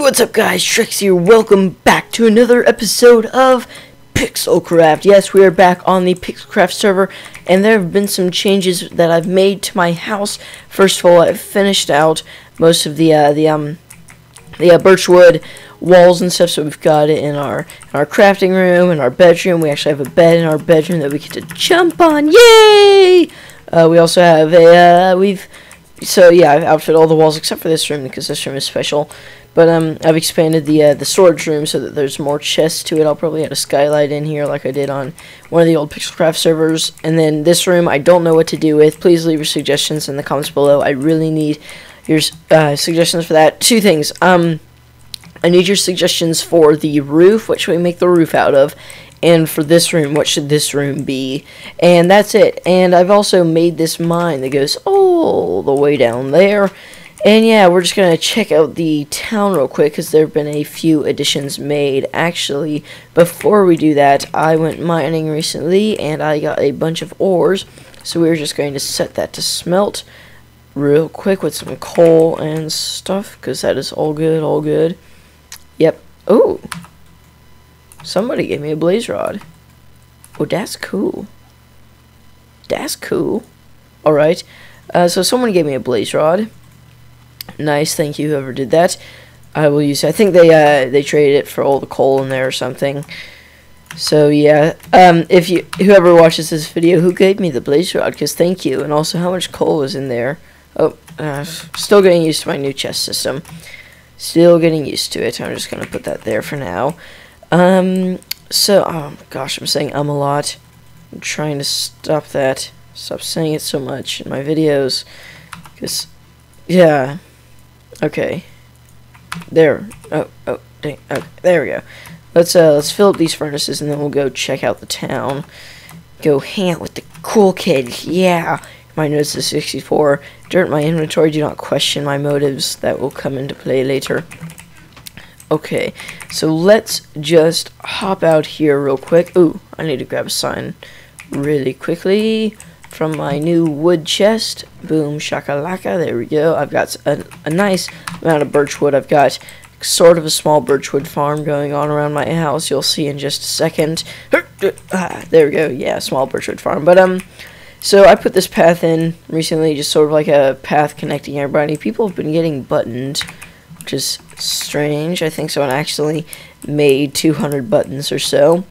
what's up guys, Trex here, welcome back to another episode of Pixelcraft. Yes, we are back on the Pixelcraft server, and there have been some changes that I've made to my house. First of all, I've finished out most of the, uh, the, um, the uh, birchwood walls and stuff, so we've got it in our, in our crafting room, in our bedroom. We actually have a bed in our bedroom that we get to jump on, yay! Uh, we also have a, uh, we've, so yeah, I've outfitted all the walls except for this room, because this room is special. But um, I've expanded the uh, the storage room so that there's more chests to it. I'll probably add a skylight in here like I did on one of the old Pixelcraft servers. And then this room, I don't know what to do with. Please leave your suggestions in the comments below. I really need your uh, suggestions for that. Two things. Um, I need your suggestions for the roof. What should we make the roof out of? And for this room, what should this room be? And that's it. And I've also made this mine that goes all the way down there. And yeah, we're just going to check out the town real quick because there have been a few additions made. Actually, before we do that, I went mining recently and I got a bunch of ores. So we're just going to set that to smelt real quick with some coal and stuff because that is all good, all good. Yep. Oh, somebody gave me a blaze rod. Oh, that's cool. That's cool. Alright, uh, so someone gave me a blaze rod. Nice, thank you whoever did that. I will use. I think they uh they traded it for all the coal in there or something. So yeah, um, if you whoever watches this video, who gave me the blaze rod? Because thank you, and also how much coal was in there. Oh, uh, still getting used to my new chest system. Still getting used to it. I'm just gonna put that there for now. Um, so oh gosh, I'm saying um a lot. I'm trying to stop that. Stop saying it so much in my videos, because yeah. Okay. There. Oh, oh, dang. Okay, there we go. Let's uh, let's fill up these furnaces and then we'll go check out the town. Go hang out with the cool kids. Yeah. My notes is 64. Dirt my inventory. Do not question my motives. That will come into play later. Okay, so let's just hop out here real quick. Ooh, I need to grab a sign really quickly from my new wood chest. Boom, shakalaka, there we go. I've got a, a nice amount of birchwood. I've got sort of a small birchwood farm going on around my house. You'll see in just a second. Ah, there we go. Yeah, small birchwood farm. But, um, so I put this path in recently, just sort of like a path connecting everybody. People have been getting buttoned, which is strange. I think someone actually made 200 buttons or so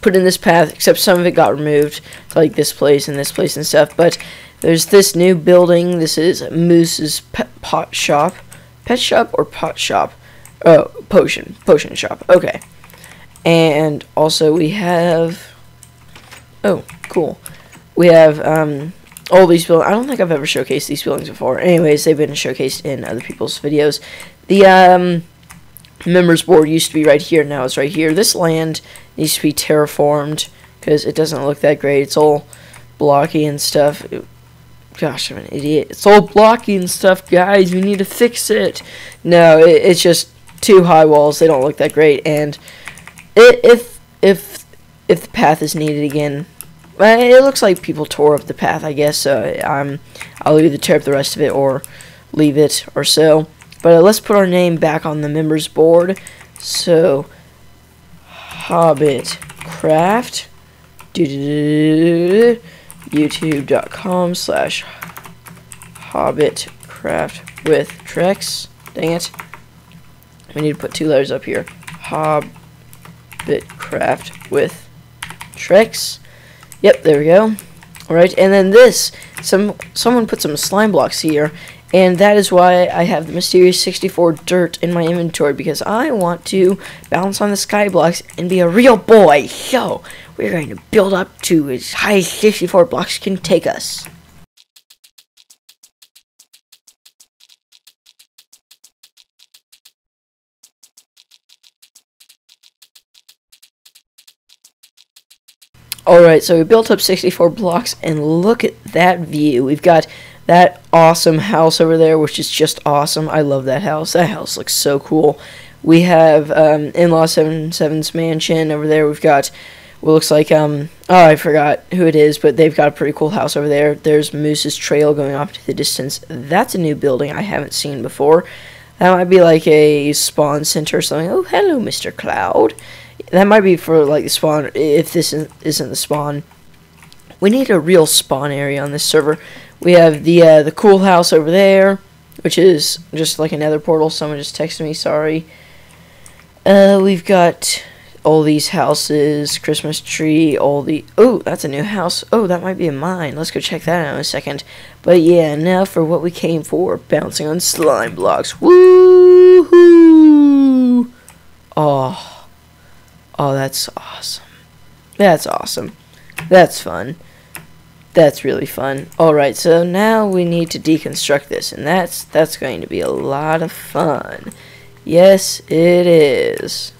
put in this path, except some of it got removed, like this place and this place and stuff. But there's this new building. This is Moose's pet pot shop, pet shop or pot shop. Oh, potion, potion shop. Okay, and also we have. Oh, cool. We have um all these buildings. I don't think I've ever showcased these buildings before. Anyways, they've been showcased in other people's videos. The um members board used to be right here now it's right here. This land needs to be terraformed because it doesn't look that great. It's all blocky and stuff. Gosh i'm an idiot. It's all blocky and stuff guys. We need to fix it. No it, it's just two high walls. They don't look that great. And it, if if if the path is needed again it looks like people tore up the path i guess. So i'm i'll either tear up the rest of it or leave it or so but uh, let's put our name back on the members board. So, Hobbit Craft. YouTube.com slash Hobbit Craft with Trex. Dang it. We need to put two letters up here. Hobbit Craft with Trex. Yep, there we go. Alright, and then this. Some Someone put some slime blocks here and that is why I have the Mysterious 64 dirt in my inventory, because I want to bounce on the skyblocks and be a real boy. Yo, we're going to build up to as high as 64 blocks can take us. Alright, so we built up 64 blocks, and look at that view. We've got that awesome house over there, which is just awesome. I love that house. That house looks so cool. We have um, in-law seven seven's mansion over there. We've got what looks like um oh I forgot who it is, but they've got a pretty cool house over there. There's Moose's Trail going off to the distance. That's a new building I haven't seen before. That might be like a spawn center or something. Oh, hello, Mr. Cloud. That might be for like the spawn. If this isn't the spawn, we need a real spawn area on this server. We have the uh, the cool house over there, which is just like another portal. Someone just texted me. Sorry. Uh, we've got all these houses, Christmas tree, all the... Oh, that's a new house. Oh, that might be a mine. Let's go check that out in a second. But yeah, now for what we came for. Bouncing on slime blocks. Woo Woohoo! Oh. Oh, that's awesome. That's awesome. That's fun. That's really fun. Alright, so now we need to deconstruct this, and that's that's going to be a lot of fun. Yes, it is.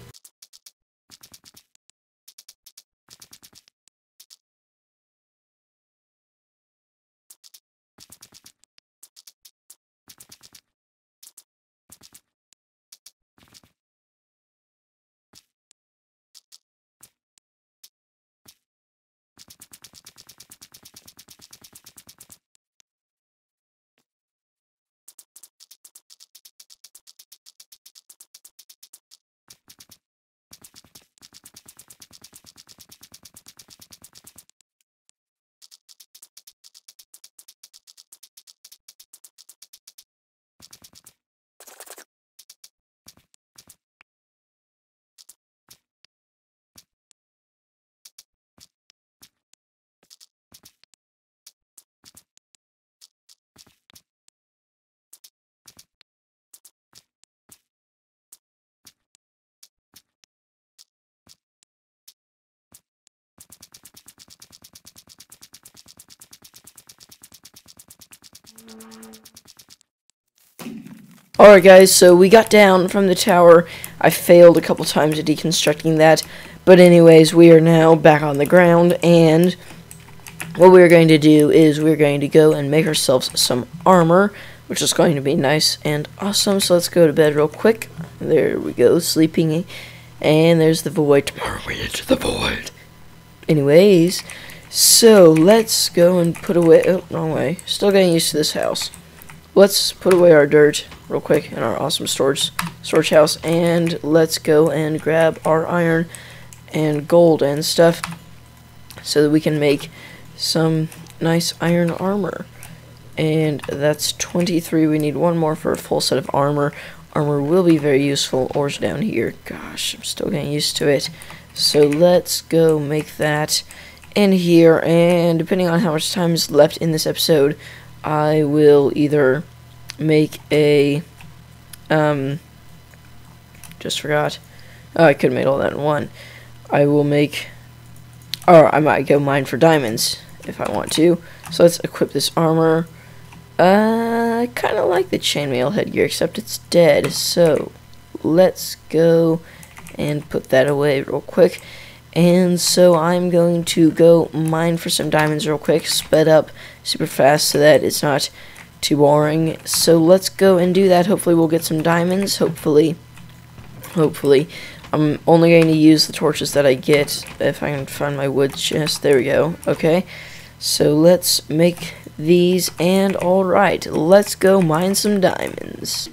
Alright guys, so we got down from the tower. I failed a couple times at deconstructing that. But anyways, we are now back on the ground, and what we're going to do is we're going to go and make ourselves some armor, which is going to be nice and awesome. So let's go to bed real quick. There we go, sleeping. And there's the void. Tomorrow we enter the void. Anyways, so let's go and put away. Oh, wrong way. Still getting used to this house. Let's put away our dirt real quick in our awesome storage storage house, and let's go and grab our iron and gold and stuff so that we can make some nice iron armor. And that's 23. We need one more for a full set of armor. Armor will be very useful. Ores down here. Gosh, I'm still getting used to it. So let's go make that in here. And depending on how much time is left in this episode, I will either make a, um, just forgot. Oh, I could have made all that in one. I will make, or I might go mine for diamonds if I want to. So let's equip this armor. Uh, I kind of like the chainmail headgear, except it's dead. So let's go and put that away real quick. And so I'm going to go mine for some diamonds real quick, sped up super fast so that it's not too boring. So let's go and do that. Hopefully we'll get some diamonds. Hopefully, hopefully. I'm only going to use the torches that I get if I can find my wood chest. There we go. Okay. So let's make these and alright, let's go mine some diamonds.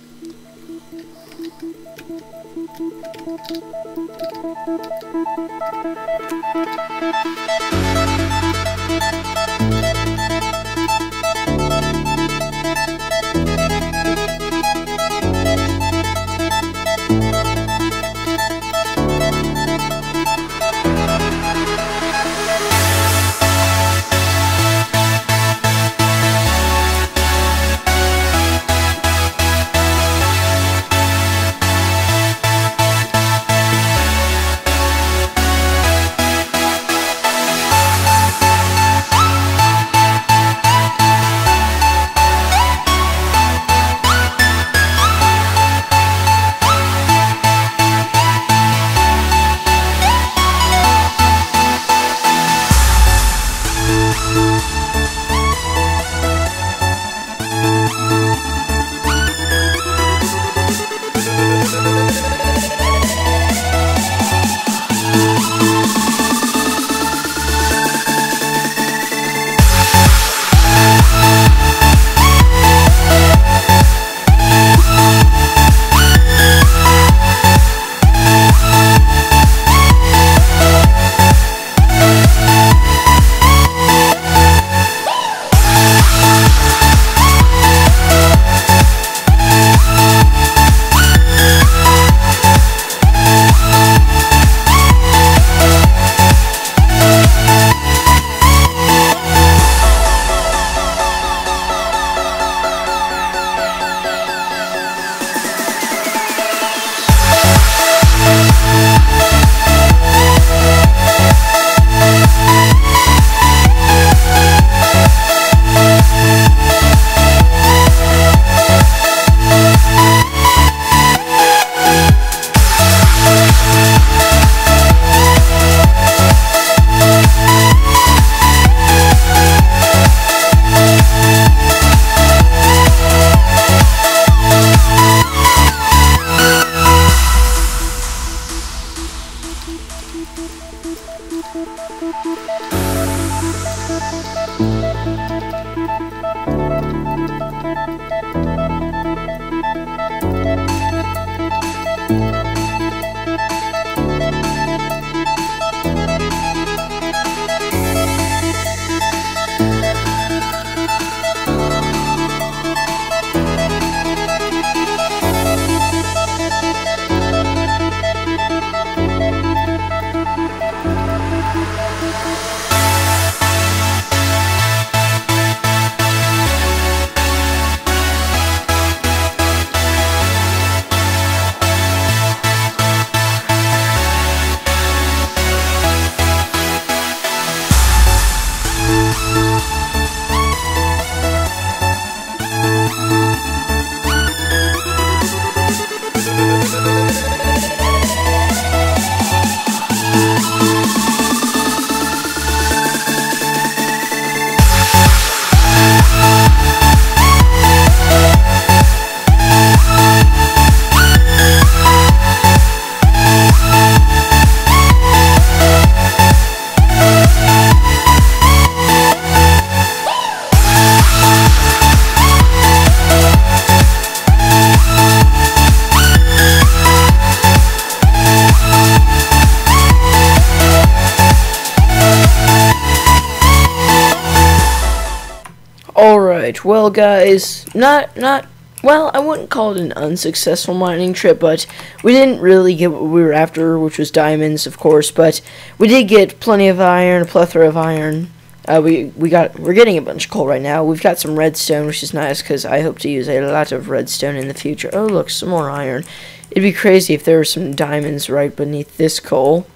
Well guys, not, not, well, I wouldn't call it an unsuccessful mining trip, but we didn't really get what we were after, which was diamonds, of course, but we did get plenty of iron, a plethora of iron. Uh, we, we got, we're getting a bunch of coal right now. We've got some redstone, which is nice, because I hope to use a lot of redstone in the future. Oh, look, some more iron. It'd be crazy if there were some diamonds right beneath this coal.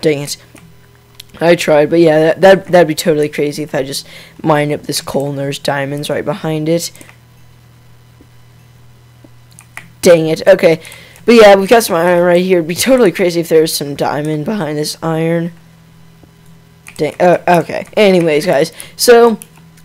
Dang it. I tried, but yeah, that, that that'd be totally crazy if I just mined up this coal and there's diamonds right behind it. Dang it. Okay. But yeah, we've got some iron right here. It'd be totally crazy if there was some diamond behind this iron. Dang. Uh, okay. Anyways, guys. So,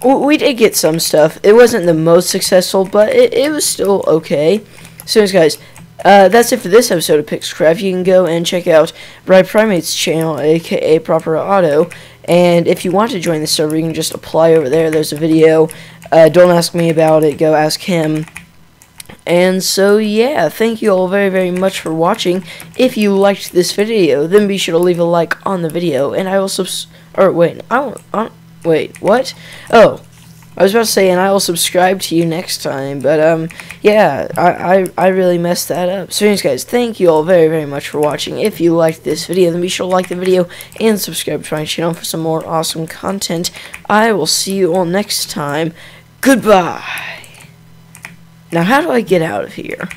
we did get some stuff. It wasn't the most successful, but it, it was still okay. So, guys, uh, that's it for this episode of Pixelcraft. You can go and check out Bright Primate's channel, aka Proper Auto. And if you want to join the server, you can just apply over there. There's a video. Uh, don't ask me about it. Go ask him. And so, yeah, thank you all very, very much for watching. If you liked this video, then be sure to leave a like on the video. And I will subs... Or, wait, I don't wait, what? Oh, I was about to say, and I will subscribe to you next time, but, um, yeah, I, I, I really messed that up. So anyways, guys, thank you all very, very much for watching. If you liked this video, then be sure to like the video and subscribe to my channel for some more awesome content. I will see you all next time. Goodbye. Now, how do I get out of here?